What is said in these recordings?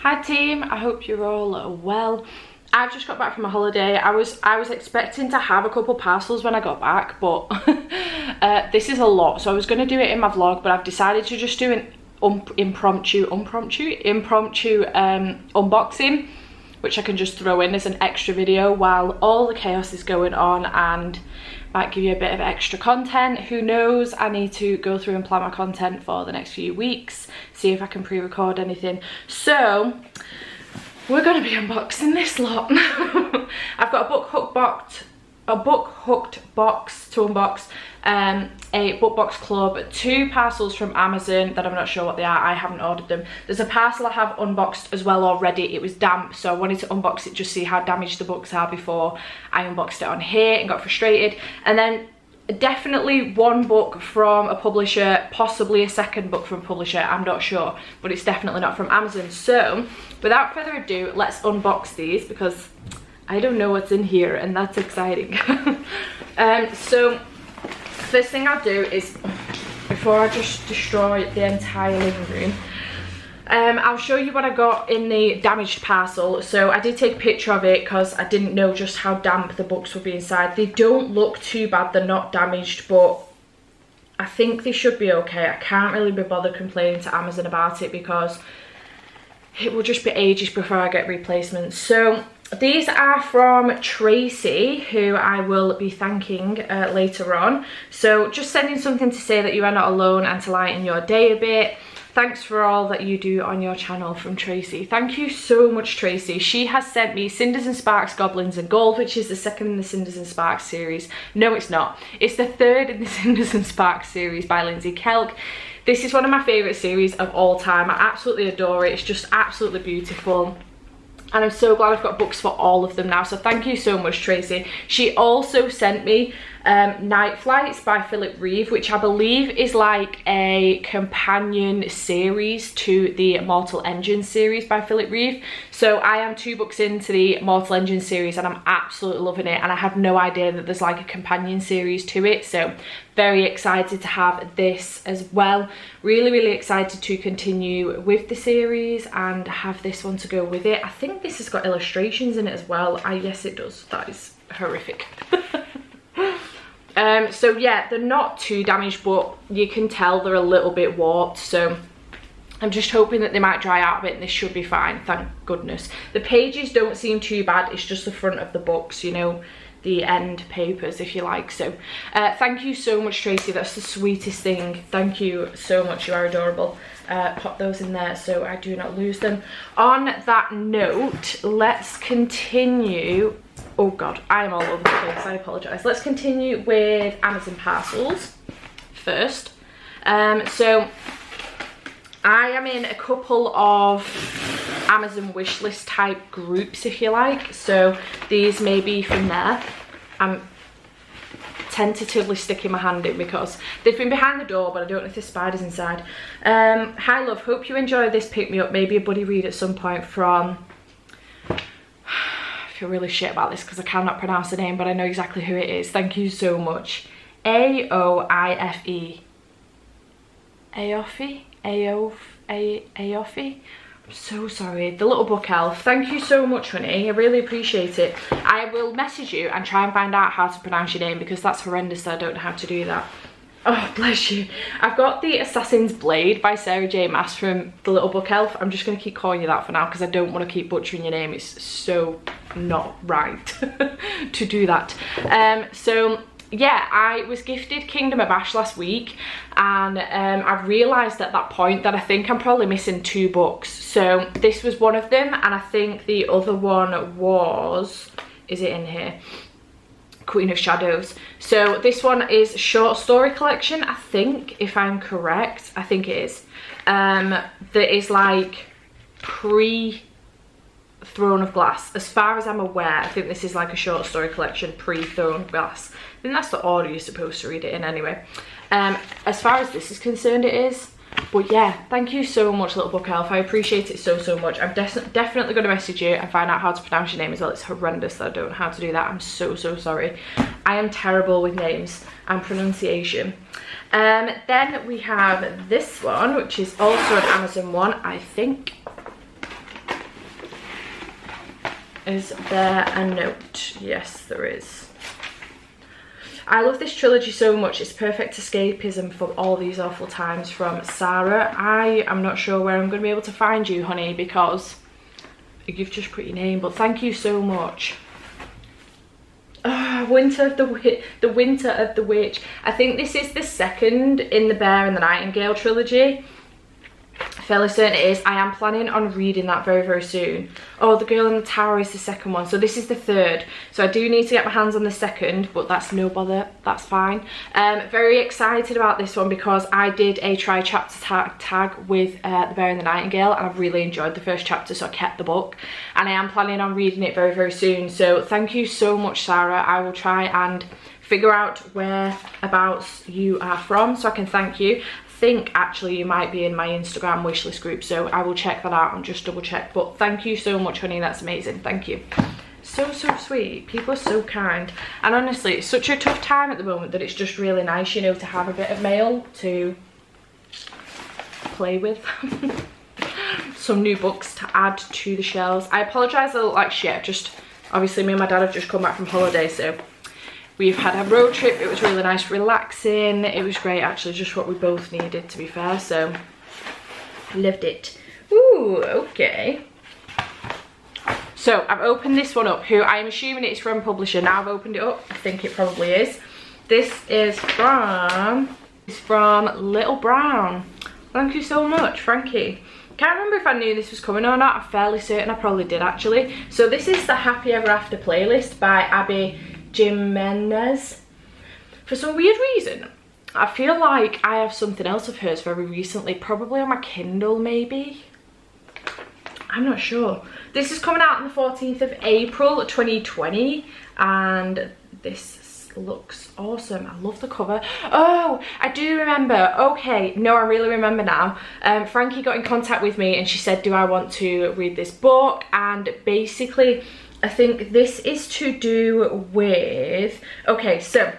Hi team, I hope you're all well. I've just got back from a holiday. I was I was expecting to have a couple parcels when I got back, but uh, this is a lot. So I was going to do it in my vlog, but I've decided to just do an um, impromptu, impromptu, impromptu um, unboxing, which I can just throw in as an extra video while all the chaos is going on and might give you a bit of extra content. Who knows? I need to go through and plan my content for the next few weeks, see if I can pre-record anything. So we're gonna be unboxing this lot. I've got a book hook box, a book hooked box tone box, um, a book box club, two parcels from Amazon that I'm not sure what they are, I haven't ordered them. There's a parcel I have unboxed as well already, it was damp, so I wanted to unbox it just see how damaged the books are before I unboxed it on here and got frustrated. And then definitely one book from a publisher possibly a second book from a publisher i'm not sure but it's definitely not from amazon so without further ado let's unbox these because i don't know what's in here and that's exciting um so first thing i'll do is before i just destroy the entire living room um, I'll show you what I got in the damaged parcel. So I did take a picture of it because I didn't know just how damp the books would be inside. They don't look too bad, they're not damaged, but I think they should be okay. I can't really be bothered complaining to Amazon about it because it will just be ages before I get replacements. So these are from Tracy, who I will be thanking uh, later on. So just sending something to say that you are not alone and to lighten your day a bit. Thanks for all that you do on your channel from Tracy. Thank you so much, Tracy. She has sent me Cinders and Sparks, Goblins and Gold, which is the second in the Cinders and Sparks series. No, it's not. It's the third in the Cinders and Sparks series by Lindsey Kelk. This is one of my favourite series of all time. I absolutely adore it. It's just absolutely beautiful and I'm so glad I've got books for all of them now so thank you so much Tracy. She also sent me um, Night Flights by Philip Reeve which I believe is like a companion series to the Mortal Engine series by Philip Reeve. So I am two books into the Mortal Engine series and I'm absolutely loving it and I had no idea that there's like a companion series to it. So very excited to have this as well. Really really excited to continue with the series and have this one to go with it. I think this has got illustrations in it as well. I yes it does. That is horrific um so yeah they're not too damaged but you can tell they're a little bit warped so I'm just hoping that they might dry out a bit and this should be fine, thank goodness. The pages don't seem too bad, it's just the front of the books, you know, the end papers if you like. So uh, thank you so much Tracy. That's the sweetest thing. Thank you so much. You are adorable. Uh, pop those in there so I do not lose them. On that note let's continue. Oh god I am all over the place. I apologize. Let's continue with Amazon parcels first. Um, so I am in a couple of Amazon wishlist type groups if you like. So these may be from there. I'm tentatively sticking my hand in because they've been behind the door but I don't know if there's spiders inside. Um hi love. Hope you enjoy this pick me up. Maybe a buddy read at some point from I feel really shit about this because I cannot pronounce the name but I know exactly who it is. Thank you so much. A-O-I-F-E Aofi Aof Aofi I'm so sorry. The little book elf. Thank you so much, honey. I really appreciate it. I will message you and try and find out how to pronounce your name because that's horrendous. I don't know how to do that. Oh, bless you. I've got the Assassin's Blade by Sarah J Maas from The Little Book Elf. I'm just going to keep calling you that for now because I don't want to keep butchering your name. It's so not right to do that. Um, so yeah, I was gifted Kingdom of Ash last week and um, I realised at that point that I think I'm probably missing two books. So this was one of them and I think the other one was, is it in here? Queen of Shadows. So this one is short story collection, I think, if I'm correct. I think it is. Um, that is like pre Throne of Glass. As far as I'm aware, I think this is like a short story collection pre-Throne of Glass. I think that's the order you're supposed to read it in anyway. Um, as far as this is concerned, it is. but yeah thank you so much little book elf. I appreciate it so so much. I'm definitely going to message you and find out how to pronounce your name as well. It's horrendous that i don't know how to do that. I'm so so sorry. I am terrible with names and pronunciation. Um then we have this one which is also an amazon one i think. Is there a note? Yes there is I love this trilogy so much. It's perfect escapism from all these awful times from Sarah. I am not sure where I'm going to be able to find you, honey, because you've just put your name, but thank you so much. Oh, Winter of the the Winter of the Witch. I think this is the second in the Bear and the Nightingale trilogy fairly certain it is. I am planning on reading that very, very soon. Oh, The Girl in the Tower is the second one. So this is the third. So I do need to get my hands on the second, but that's no bother. That's fine. Um, very excited about this one because I did a try chapter tag, tag with uh, The Bear and the Nightingale and I've really enjoyed the first chapter, so I kept the book. And I am planning on reading it very, very soon. So thank you so much, Sarah. I will try and figure out whereabouts you are from so I can thank you think actually you might be in my Instagram wishlist group so I will check that out and just double check. But thank you so much honey. That's amazing. Thank you. So so sweet. People are so kind. And honestly it's such a tough time at the moment that it's just really nice you know to have a bit of mail to play with. Some new books to add to the shelves. I apologize I look like shit just obviously me and my dad have just come back from holiday so We've had a road trip, it was really nice, relaxing. It was great actually, just what we both needed to be fair, so loved it. Ooh, okay. So I've opened this one up, who I'm assuming it's from publisher. Now I've opened it up, I think it probably is. This is from, it's from Little Brown. Thank you so much, Frankie. Can't remember if I knew this was coming or not. I'm fairly certain I probably did actually. So this is the Happy Ever After playlist by Abby Jimenez. For some weird reason, I feel like I have something else of hers very recently, probably on my Kindle maybe. I'm not sure. This is coming out on the 14th of April 2020 and this looks awesome. I love the cover. Oh, I do remember. Okay, no, I really remember now. Um, Frankie got in contact with me and she said, do I want to read this book? And basically I think this is to do with, okay, so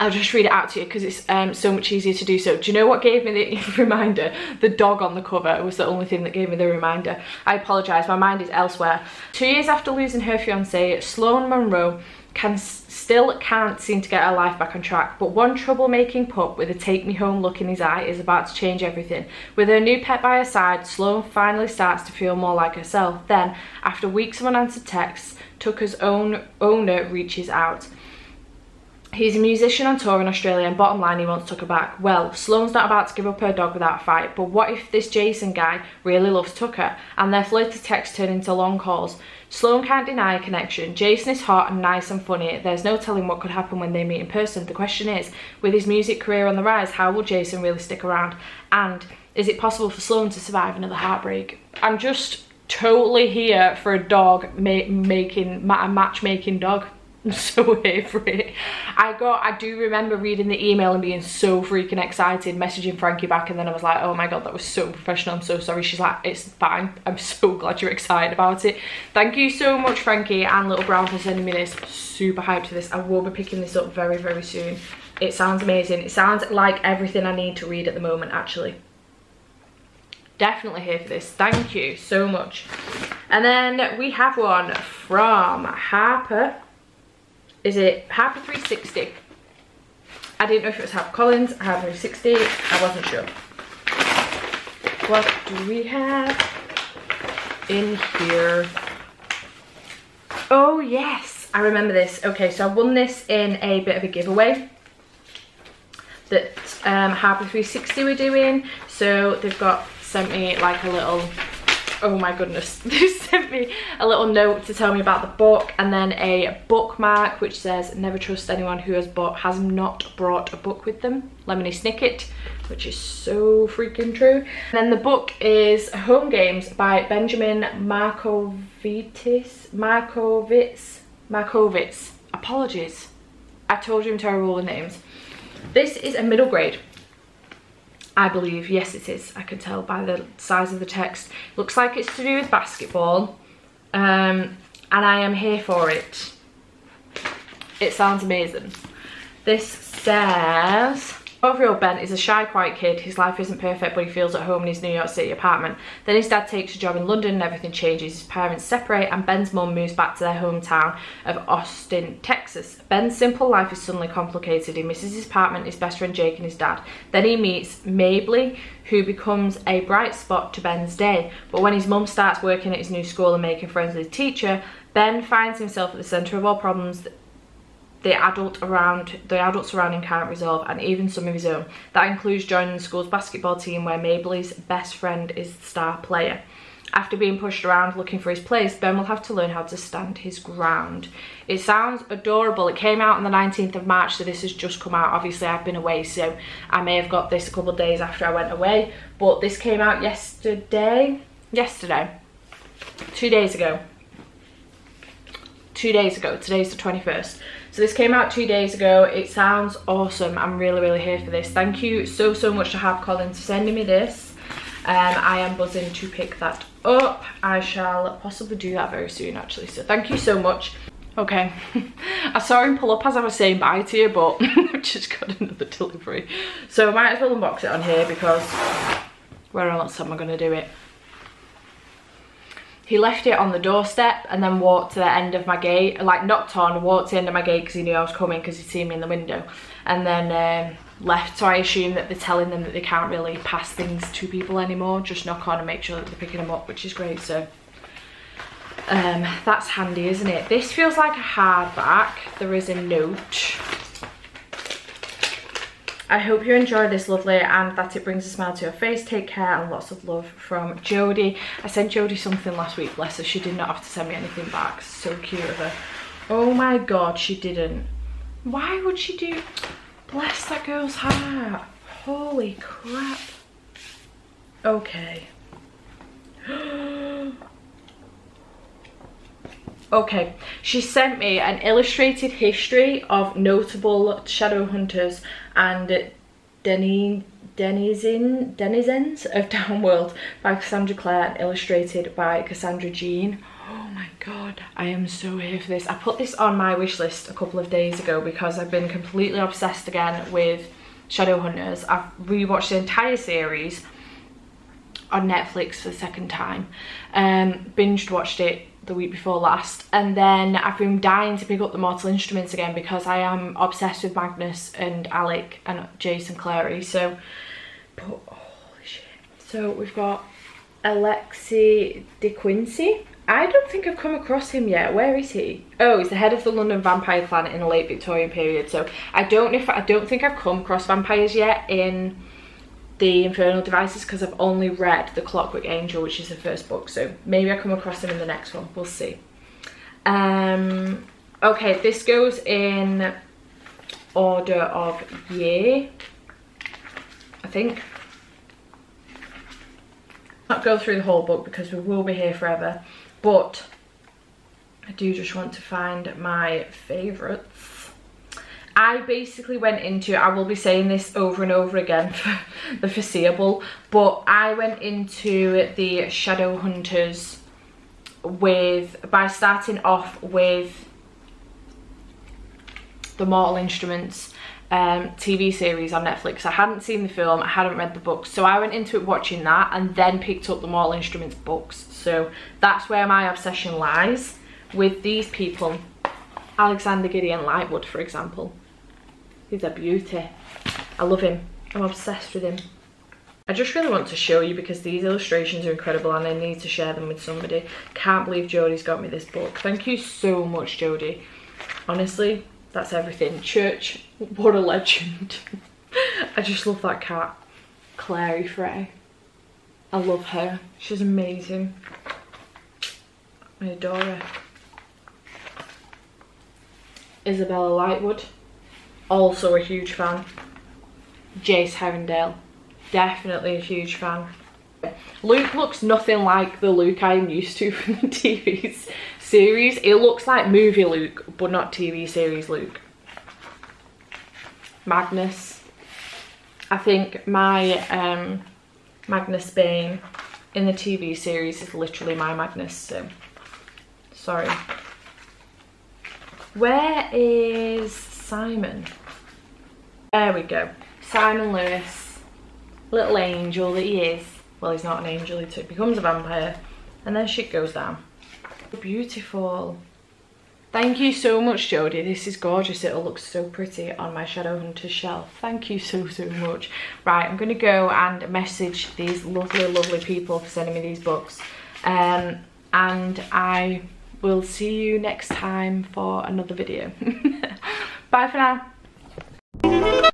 I'll just read it out to you because it's um, so much easier to do so. Do you know what gave me the reminder? The dog on the cover was the only thing that gave me the reminder. I apologise, my mind is elsewhere. Two years after losing her fiance, Sloan Monroe can still can't seem to get her life back on track, but one troublemaking pup with a take me home look in his eye is about to change everything. With her new pet by her side, Sloan finally starts to feel more like herself. Then, after weeks of unanswered texts, Tucker's own owner reaches out. He's a musician on tour in Australia and bottom line he wants Tucker back. Well, Sloan's not about to give up her dog without a fight, but what if this Jason guy really loves Tucker and their flirty texts turn into long calls? Sloan can't deny a connection. Jason is hot and nice and funny. There's no telling what could happen when they meet in person. The question is, with his music career on the rise, how will Jason really stick around? And is it possible for Sloan to survive another heartbreak? I'm just totally here for a dog ma making, a matchmaking dog. So here for it. I got, I do remember reading the email and being so freaking excited, messaging Frankie back and then I was like, oh my god, that was so professional, I'm so sorry. She's like, it's fine, I'm so glad you're excited about it. Thank you so much Frankie and Little Brown for sending me this. Super hyped for this. I will be picking this up very, very soon. It sounds amazing. It sounds like everything I need to read at the moment actually. Definitely here for this. Thank you so much. And then we have one from Harper is it Harper 360? I didn't know if it was Harper Collins, Harper 360, I wasn't sure. What do we have in here? Oh yes, I remember this. Okay, so I won this in a bit of a giveaway that um, Harper 360 were doing. So they've got sent me like a little oh my goodness. They sent me a little note to tell me about the book and then a bookmark which says never trust anyone who has bought has not brought a book with them. Lemony snicket which is so freaking true. And then the book is home games by benjamin markovitis markovitz markovitz apologies. I told you i'm terrible with names. This is a middle grade I believe. Yes, it is. I can tell by the size of the text. Looks like it's to do with basketball. Um, and I am here for it. It sounds amazing. This says, 12-year-old Ben is a shy, quiet kid. His life isn't perfect, but he feels at home in his New York City apartment. Then his dad takes a job in London and everything changes. His parents separate and Ben's mum moves back to their hometown of Austin, Texas. Ben's simple life is suddenly complicated. He misses his apartment, his best friend Jake and his dad. Then he meets Mabley, who becomes a bright spot to Ben's day. But when his mum starts working at his new school and making friends with his teacher, Ben finds himself at the centre of all problems the adult around the adult surrounding can't resolve and even some of his own. That includes joining the school's basketball team where Mabley's best friend is the star player. After being pushed around looking for his place, Ben will have to learn how to stand his ground. It sounds adorable. It came out on the 19th of March, so this has just come out. Obviously, I've been away, so I may have got this a couple of days after I went away. But this came out yesterday. Yesterday. Two days ago. Two days ago. Today's the 21st. So this came out two days ago. It sounds awesome. I'm really, really here for this. Thank you so, so much to HarperCollins for sending me this. Um, I am buzzing to pick that up. I shall possibly do that very soon, actually. So thank you so much. Okay, I saw him pull up as I was saying bye to you, but I've just got another delivery. So I might as well unbox it on here because where else am I going to do it? He left it on the doorstep and then walked to the end of my gate, like knocked on, walked to the end of my gate because he knew I was coming because he'd seen me in the window and then um, left. So I assume that they're telling them that they can't really pass things to people anymore, just knock on and make sure that they're picking them up, which is great. So um, that's handy, isn't it? This feels like a hardback. There is a note I hope you enjoy this lovely and that it brings a smile to your face. Take care and lots of love from Jodie. I sent Jodie something last week, bless her. She did not have to send me anything back. So cute of her. Oh my god, she didn't. Why would she do... Bless that girl's heart. Holy crap. Okay. okay she sent me an illustrated history of notable shadow hunters and Denny Denizen, Denizens of Downworld by Cassandra Clare and illustrated by Cassandra Jean. Oh my god, I am so here for this. I put this on my wish list a couple of days ago because I've been completely obsessed again with Shadowhunters. I've rewatched the entire series on Netflix for the second time. Um, binged watched it the week before last and then I've been dying to pick up the Mortal Instruments again because I am obsessed with Magnus and Alec and Jace and Clary so but holy shit so we've got Alexei de Quincey I don't think I've come across him yet. Where is he? Oh, he's the head of the London Vampire Clan in the late Victorian period. So I don't know if I don't think I've come across vampires yet in the Infernal Devices because I've only read The Clockwork Angel, which is the first book. So maybe I come across them in the next one. We'll see. Um, okay, this goes in order of year, I think. Not go through the whole book because we will be here forever, but I do just want to find my favourites. I basically went into, I will be saying this over and over again for the foreseeable, but I went into the Shadow Hunters with, by starting off with the Mortal Instruments um, TV series on Netflix. I hadn't seen the film, I hadn't read the books, so I went into it watching that and then picked up the Mortal Instruments books. So that's where my obsession lies with these people. Alexander Gideon Lightwood, for example. He's a beauty. I love him. I'm obsessed with him. I just really want to show you because these illustrations are incredible and I need to share them with somebody. Can't believe Jodie's got me this book. Thank you so much, Jodie. Honestly, that's everything. Church, what a legend. I just love that cat. Clary Fray. I love her. She's amazing. I adore her. Isabella Lightwood also a huge fan. Jace Herondale, definitely a huge fan. Luke looks nothing like the Luke I'm used to from the TV series. It looks like movie Luke, but not TV series Luke. Magnus. I think my um, Magnus Bane in the TV series is literally my Magnus, so sorry. Where is Simon? There we go. Simon Lewis, little angel that he is. Well, he's not an angel, he becomes a vampire and then shit goes down. Beautiful. Thank you so much, Jodie. This is gorgeous. It'll look so pretty on my Shadowhunter shelf. Thank you so, so much. Right, I'm going to go and message these lovely, lovely people for sending me these books. Um, and I will see you next time for another video. Bye for now.